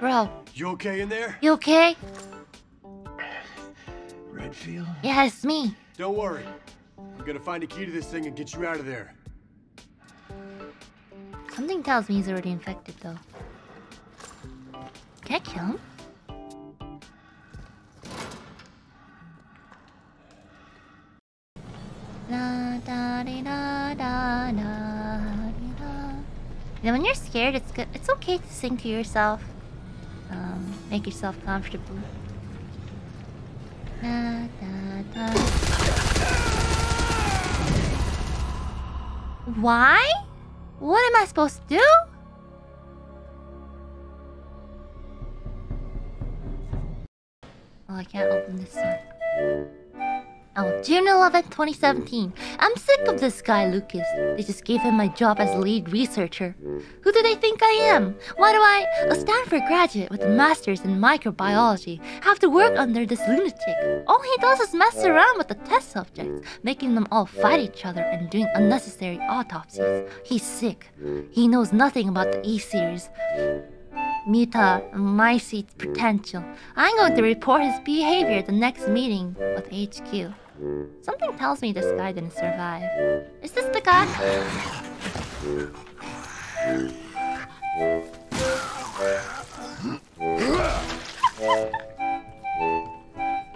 Bro, You okay in there? you okay? Redfield? Yeah, it's me. Don't worry. I'm gonna find a key to this thing and get you out of there. Something tells me he's already infected, though. Can I kill him? La da da da da da. Know, when you're scared, it's good. It's okay to sing to yourself. Um, make yourself comfortable. Da da da. Why? What am I supposed to do? Oh, I can't open this one. Oh, June 11th, 2017. I'm sick of this guy, Lucas. They just gave him my job as lead researcher. Who do they think I am? Why do I, a Stanford graduate with a master's in microbiology, have to work under this lunatic? All he does is mess around with the test subjects, making them all fight each other and doing unnecessary autopsies. He's sick. He knows nothing about the E-series. Muta mycetes potential. I'm going to report his behavior at the next meeting with HQ. Something tells me this guy didn't survive. Is this the guy?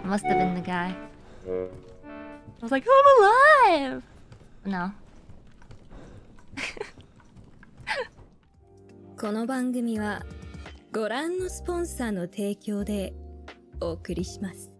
Must have been the guy. I was like, I'm alive! No. この番組は ご覧のスポンサーの提供でお送りします。